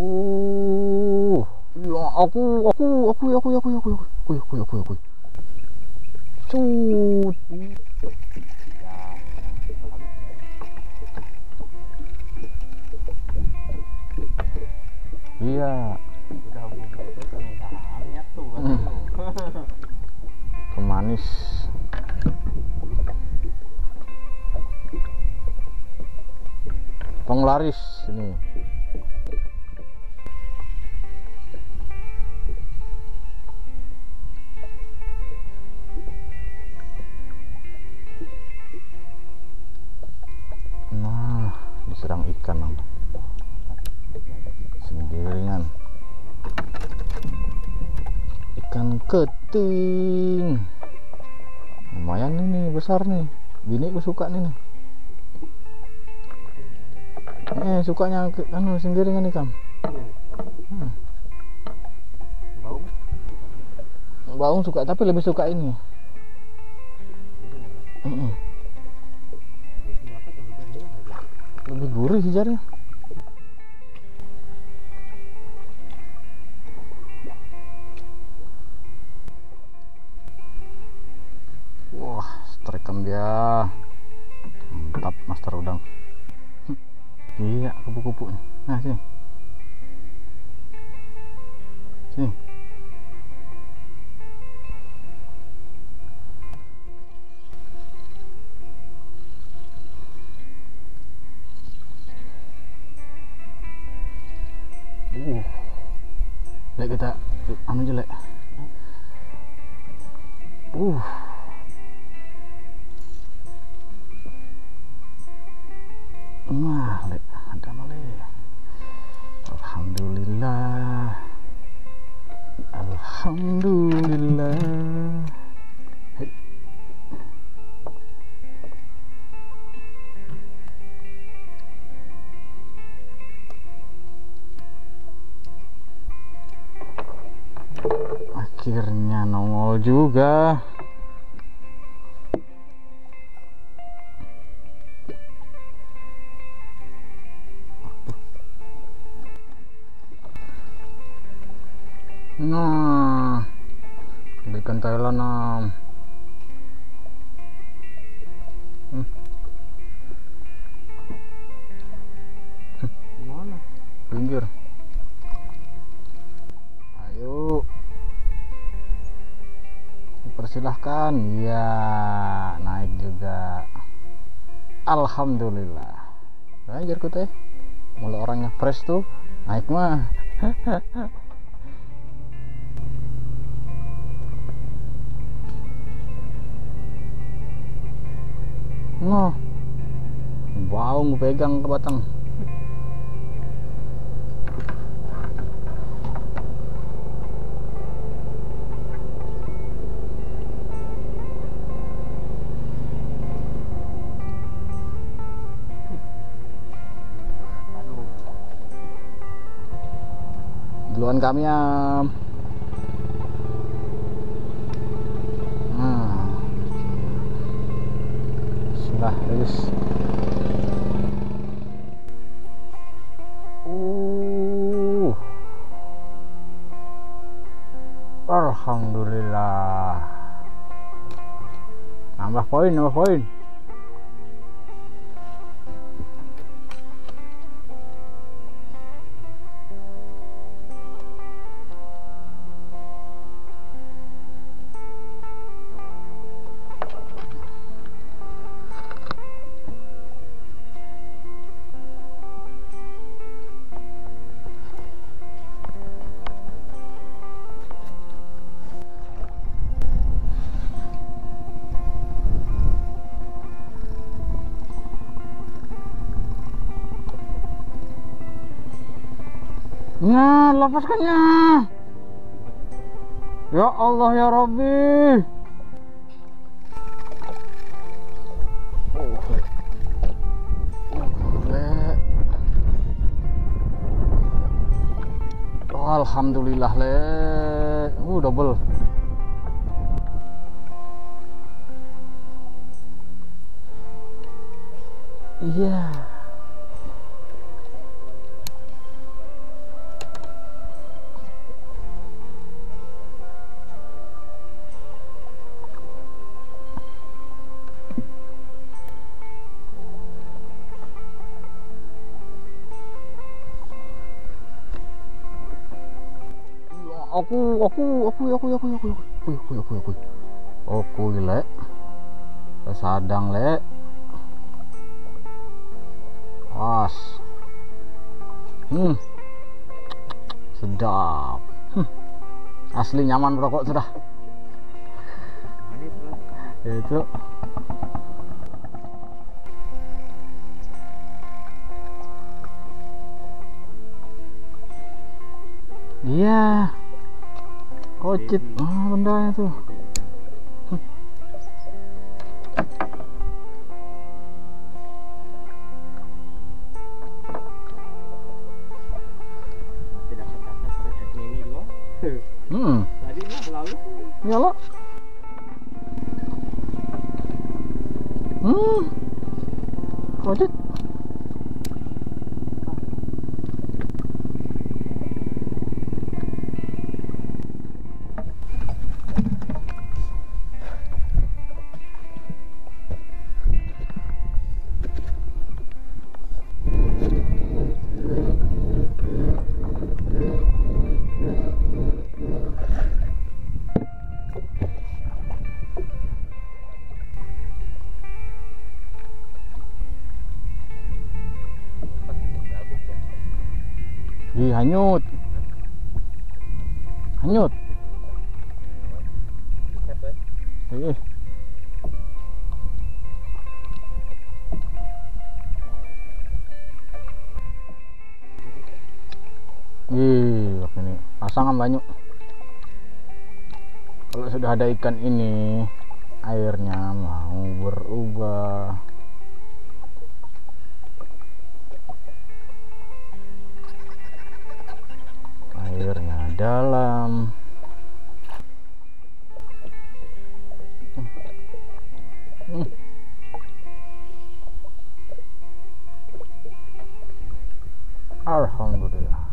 Uh, ya aku, aku, aku, aku, aku, aku, aku, aku, aku, aku, aku. Cut. Iya. kan Hmm. pemanis penglaris ini besar nih. Bini aku suka nih nih. Eh sukanya anu sendirian ikan hmm. bau Baung suka tapi lebih suka ini. Lebih gurih sih jarnya ya. Mantap master udang. Iya kupu-kupunya nah sini. Sini. Juga. 9 ya naik juga. Alhamdulillah. Rajarku teh mulai orangnya fresh tuh naik mah. Ngoh, wow, pegang ke batang. Duluan kami ya nah sudah uh. Alhamdulillah. Nambah poin nambah poin Nah, lepaskannya. Ya Allah ya Rabbi. Oh, Alhamdulillah le. Uh, double. Iya. Aku aku aku aku aku aku aku aku aku aku aku lek sadang lek as hmm sedap hmm. asli nyaman merokok sudah itu iya kocit. Ah bendanya tuh. Hmm. Tadi mah lalu iya lo hmm. Kocit hanyut hanyut Ih. Ih, ini pasangan banyak. Kalau sudah ada ikan ini, airnya mau berubah. Airnya dalam. Hmm. Alhamdulillah. Alhamdulillah.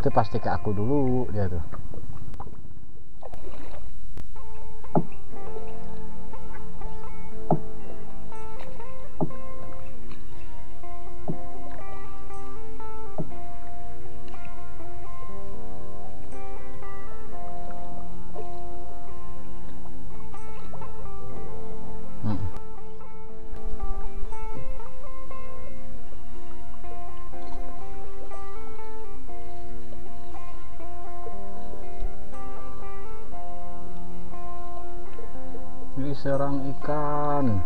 Tuh pasti ke aku dulu dia tuh. sarang ikan.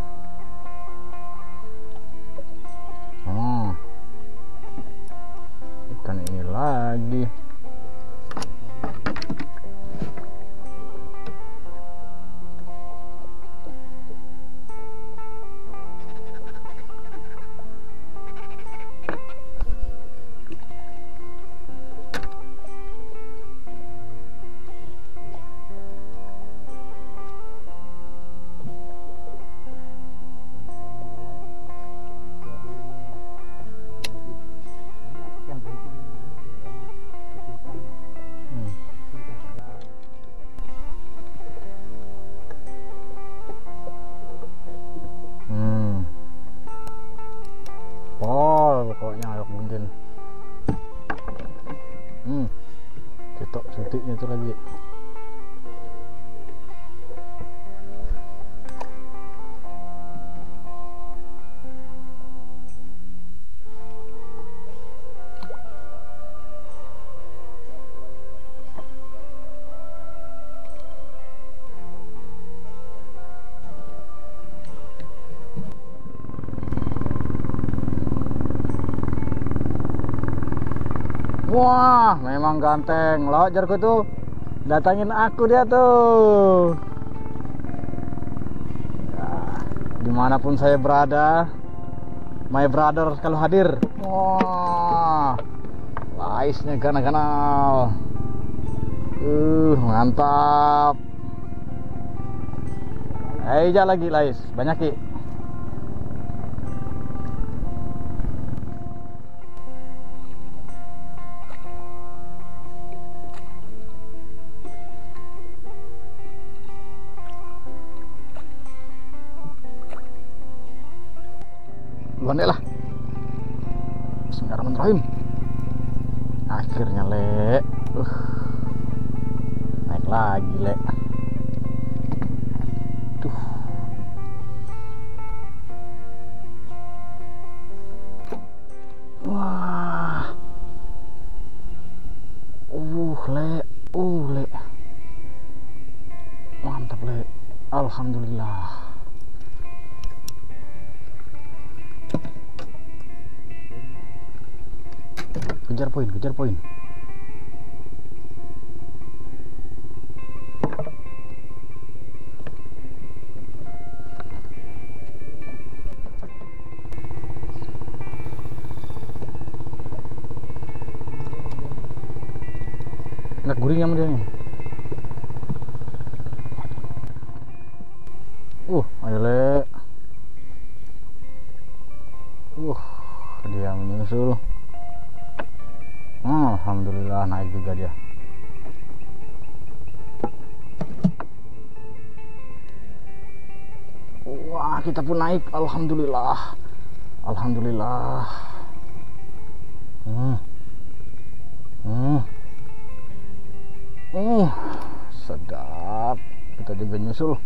Wah, memang ganteng. Lo jarku tuh datangin aku dia tuh. Ya, di mana pun saya berada, my brother kalau hadir. Wah, laisnya ganal-ganal. Uh, mantap. Eja lagi lais, banyak ki. Luan lah. Bismillahirrahmanirrahim. Akhirnya le. Uh. Naik lagi le. Tuh. Wah. Uh, le. Uh, le. Mantap le. Alhamdulillah. Kejar poin kejar poin. Sama dia nih. Uh ayo le. Uh dia menyusul Alhamdulillah naik juga dia. Wah, kita pun naik. Alhamdulillah. Alhamdulillah. Hmm. Hmm. Hmm. Sedap. Kita juga nyusul.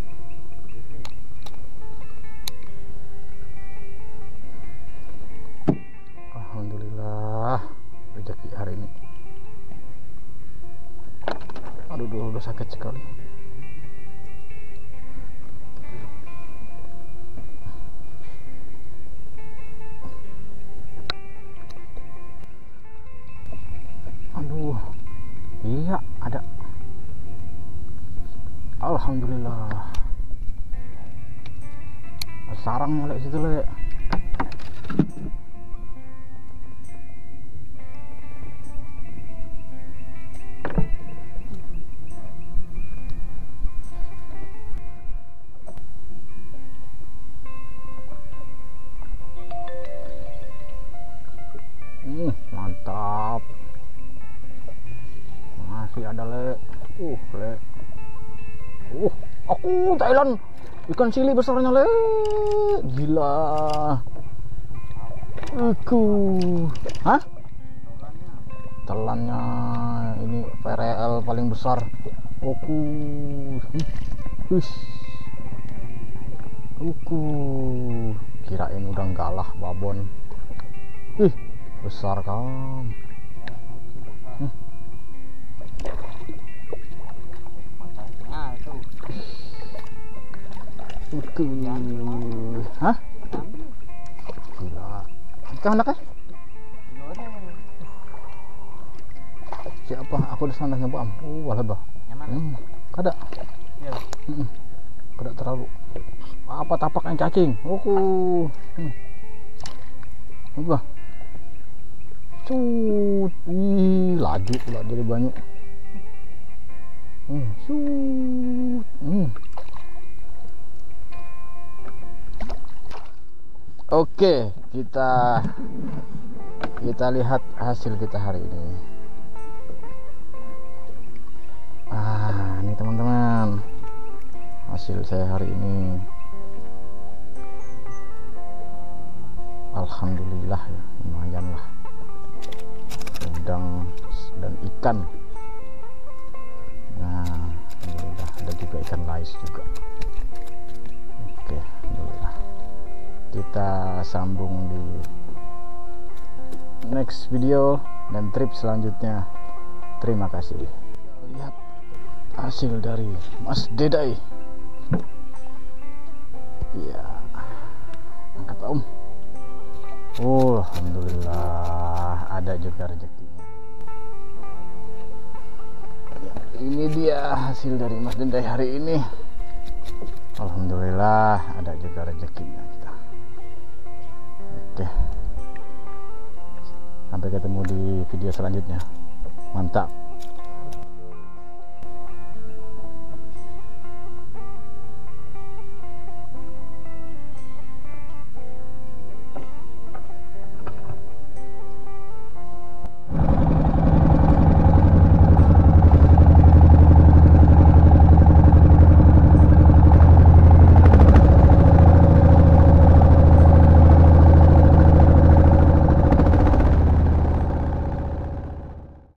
Alhamdulillah. Sarangnya lek situ lek aku Thailand. Ikan sili besarnya le. Gila. Aku. Hah? Telannya ini VRL paling besar. Oku. Wis. Uku. Kirain udah galah babon. Ih, besar kam Hah? Gila. Kau anak eh? Siapa? Aku di sana am. Oh, wala ba? Nyaman. Hmm, kada. Ya. Hmm, kada terlalu. Apa tapak yang cacing? Oku. Hmm. Apa? Cut. Ih, laju pula dari banyak. Hmm, cut. Hmm. Oke, kita kita lihat hasil kita hari ini. Ah, ini teman-teman. Hasil saya hari ini. Alhamdulillah ya, lumayan lah. Udang dan ikan. Nah, ada juga ikan lais juga. Kita sambung di next video dan trip selanjutnya. Terima kasih. Lihat hasil dari Mas Dedai. Iya. Angkat om. Oh, Alhamdulillah ada juga rezekinya. Ini dia hasil dari Mas Dendai hari ini. Alhamdulillah ada juga rezekinya oke. Sampai ketemu di video selanjutnya. Mantap